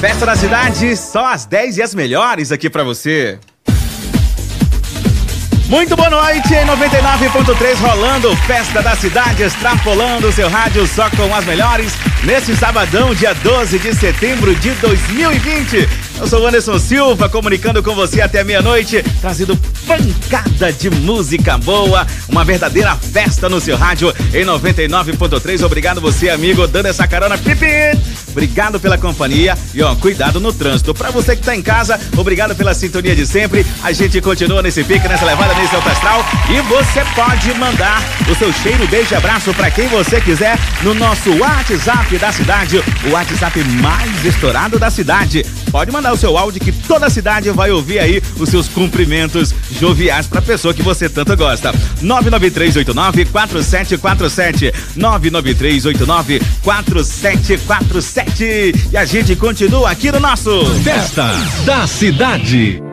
Festa da cidade, só as 10 e as melhores aqui para você. Muito boa noite, em 99.3 rolando Festa da Cidade, extrapolando seu rádio só com as melhores, nesse sabadão, dia 12 de setembro de 2020. Eu sou o Anderson Silva, comunicando com você até meia-noite, trazendo pancada de música boa, uma verdadeira festa no seu rádio em 99.3. Obrigado você, amigo, dando essa carona. Pipi! Obrigado pela companhia e ó, cuidado no trânsito. Para você que tá em casa, obrigado pela sintonia de sempre. A gente continua nesse pique, nessa levada, nesse alto astral e você pode mandar o seu cheiro, beijo abraço para quem você quiser no nosso WhatsApp da cidade, o WhatsApp mais estourado da cidade. Pode mandar o seu áudio que toda a cidade vai ouvir aí os seus cumprimentos joviais pra pessoa que você tanto gosta. 99389 4747 99389 4747 e a gente continua aqui no nosso Festa da Cidade.